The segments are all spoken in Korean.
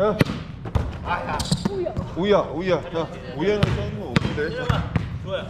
야. 오야, 오야. 야, 오야는 써있는 거 없는데. 이래봐 좋아요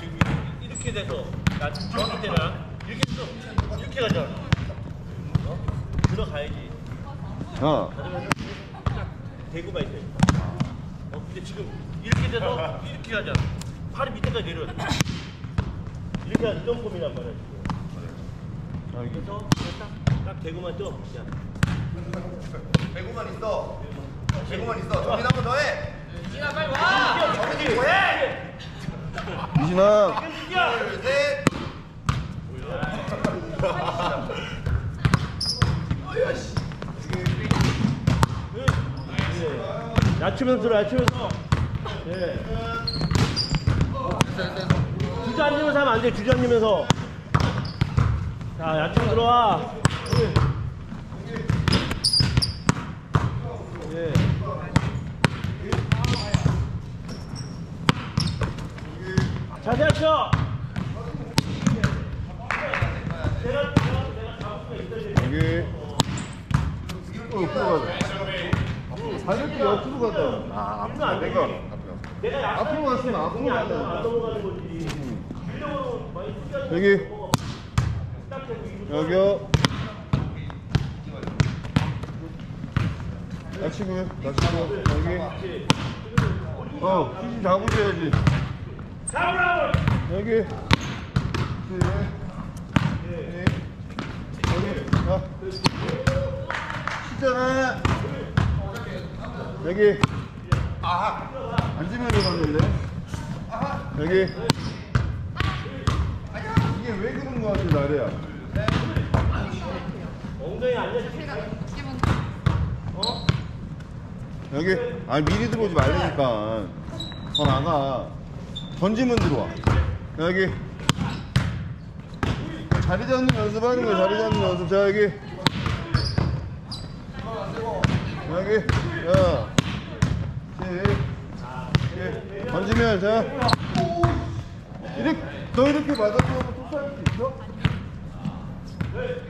지금 이렇게 돼서 나 정확히 때나 이렇게 해서 이렇게 가잖아 어? 들어가야지 야, 가자마자 딱 대고만 있어 어 근데 지금 이렇게 돼서 이렇게 가잖아 팔이 밑에까지 내려야 돼 이렇게 하는 점검이란 말이야 지금 아, 그래서 딱, 딱 대고만 떠 야. 배구만 있어. 배구만 있어. 정민 한번 더 해. 정민이 뭐 해? 이진아. 둘, 셋. 낮추면서 들어 낮추면서 예. 주저앉으면서 하면 안 돼 주저앉으면서 자 낮추면 들어와 자세 합쳐 내가 내가 내가 잡을 수가 여기. 어, 옆으로 가자. 반대쪽 옆으로 가자. 아, 앞으로 안 돼. 내가 앞으로 갔으면 앞으로 안 가자. 여기. 여기요. 낮추고요. 낮추고. 여기. 어, 휴지 잡으셔야지. 잡으라고 여기. 네. 네. 여기. 자. 쉬잖아. 여기. 앉으면 들어갔는데. 여기. 이게 왜 그런 거 같아, 나래야? 엉덩이 앉아 여기 아니 미리 들어오지 말라니까. 더 나가. 던지면 들어와. 여기. 자리 잡는 연습하는 거야 자리 잡는 연습. 자 여기. 여기. 야 예. 던지면 자. 이렇게 너 이렇게 맞아주면 똑살수 있어?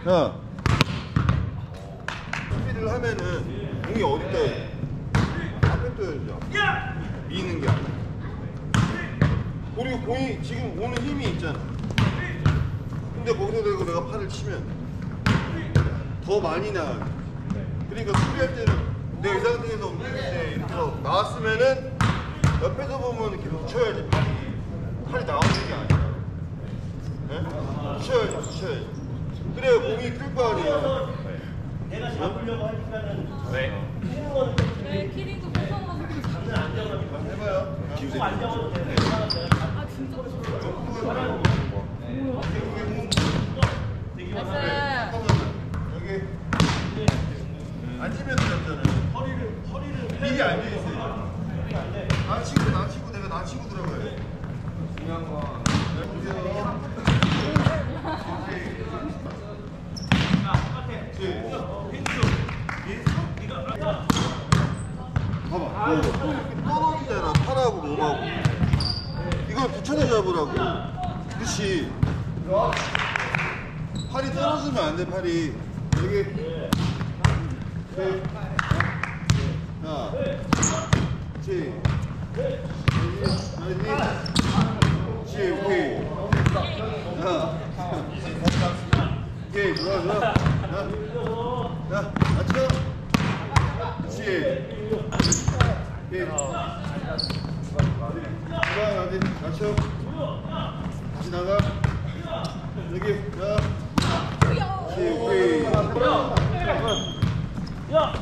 야 수비를 하면은 공이 어디? 앞에 떠야죠. 미는 게 아니라. 그리고 공이 지금 오는 힘이 있잖아. 근데 거기서 대고 내가 팔을 치면 더 많이 나가. 그러니까 수비할 때는 내이 상태에서 이렇게 이렇게 나왔으면은 옆에서 보면 이렇게 붙여야지 팔이. 팔이 나오는 게 아니라. 네? 붙여야지, 붙여야지. 그래야 공이 클거 아니야. 내가 잡으려고 하니까는 네. 뛰는 거는 좀 네, 키링 아가지고 해봐요. 꼭 앉아가도 돼 내가 내가 아 진짜 무서워. 됐어요. 여기 앉으면 되잖아요. 허리를 허리를 미리 앉아 있어요. 나 치고 나 치고 내가 나 치고 들어가야 돼. 중요한 건 이렇게 떨어지잖아, 팔하고 몸하고. 이걸 붙여서 잡으라고. 그렇지. 팔이 떨어지면 안 돼, 팔이. 여기. 네. 자. 그렇지. 여기. 그렇지, 오케이. 자. 오케이, 좋아, 좋아. 자. 자, 맞춰. 그렇지. 오케이. 좋아, 어디, 맞춰. 다시 나가. 여기, 자. 그렇지, 오케이. 야!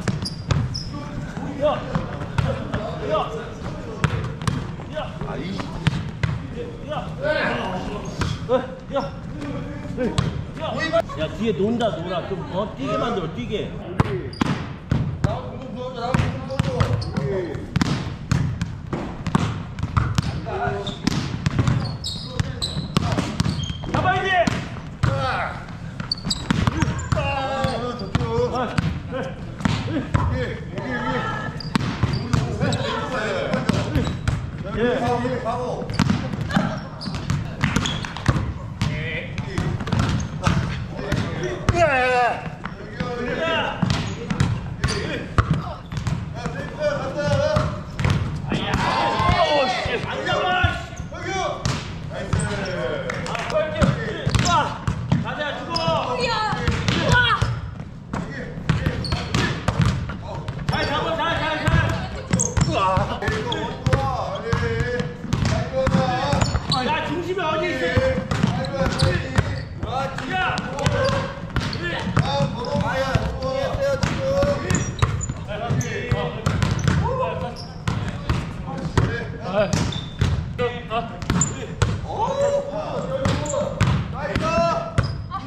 야! 야! 야! 아이. 야! 어, 야! 야! 야 뒤에 좀더 뛰게 만들어 뛰게! 아. 아. 예. 여 기, 바보. 야!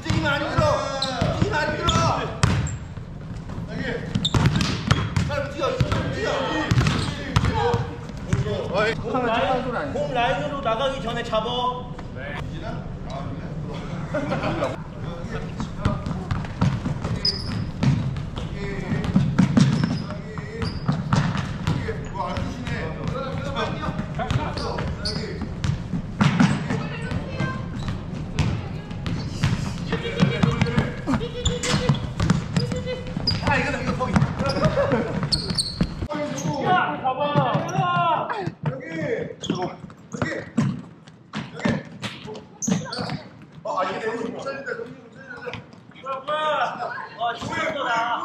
움직이면 안 들어. 움직이면 안 들어. 빨리 움직여. 라인, 공 라인으로 나가기 전에 잡어. 아, 이거는 이거 거기. 와, 진짜 거다.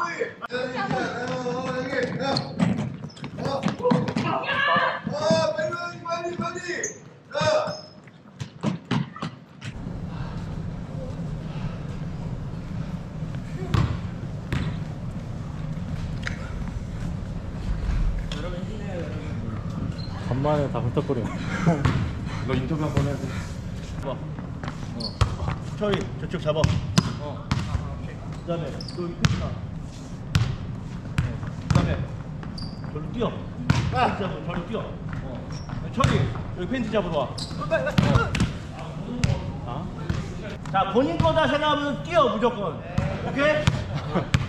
간만에 다 훑어버려. 너 인터뷰 한 번 해야 돼. 잡아. 어. 저기 저쪽 잡아. 어. 그 다음에 또 여기 끝이나. 어. 그다음에 저로 뛰어. 페인트 잡으러 저로 뛰어. 어. 저기 여기 페인트 잡으러 와. 어. 아? 자 본인 거다 생각하면 뛰어 무조건. 오케이?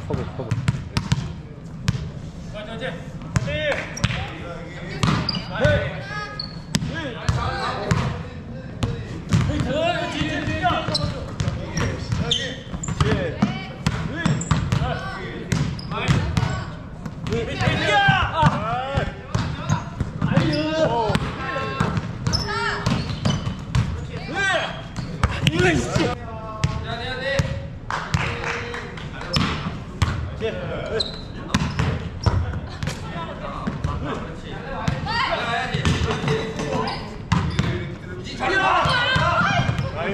커버, 커버. 네. 네. 마이 마 이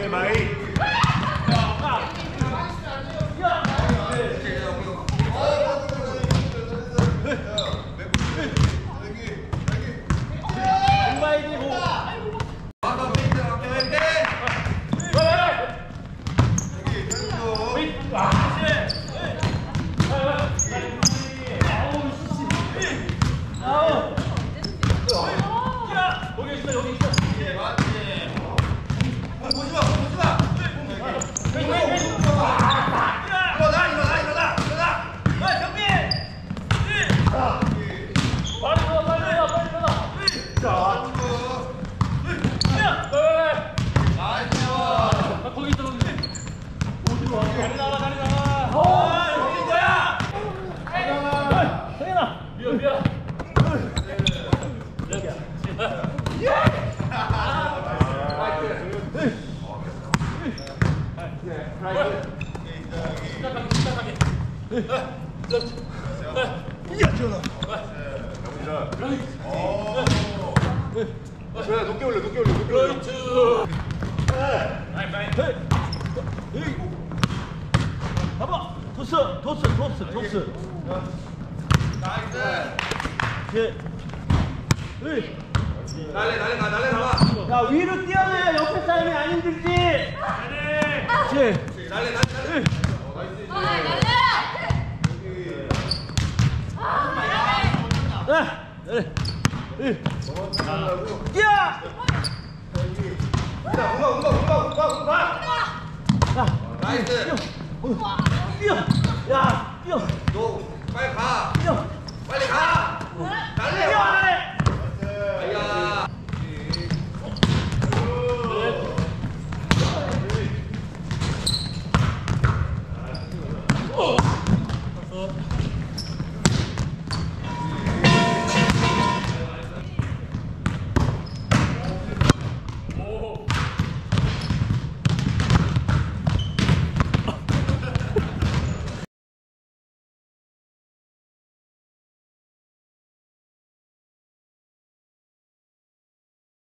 정말 되고. 여기 있어 여기 있어. 보지 마, 보지 마. 일어나, 일어나, 일어나, 일어나. 야 경비. 빨리 가 빨리 가 빨리 가. 거기 있어 거기. 어디로 와? 다리 나와 다리 나와. 아 여기 거야. 성현아. 미안 미안. 여기야. 야 높게 올려 높게 올려 높게 올려 봐봐. 토스 토스 토스 토스. 예. 에이. 날래, 날래, 가, 날래, 나가. 야 위로 뛰어내야 옆에 사람이 안 힘들지. 예. 날래, 날래, 날래. 아, 네. 예. 뛰어. 자, 운가, 운가, 운가, 운가, 운가. 야, 나이스. 뛰어.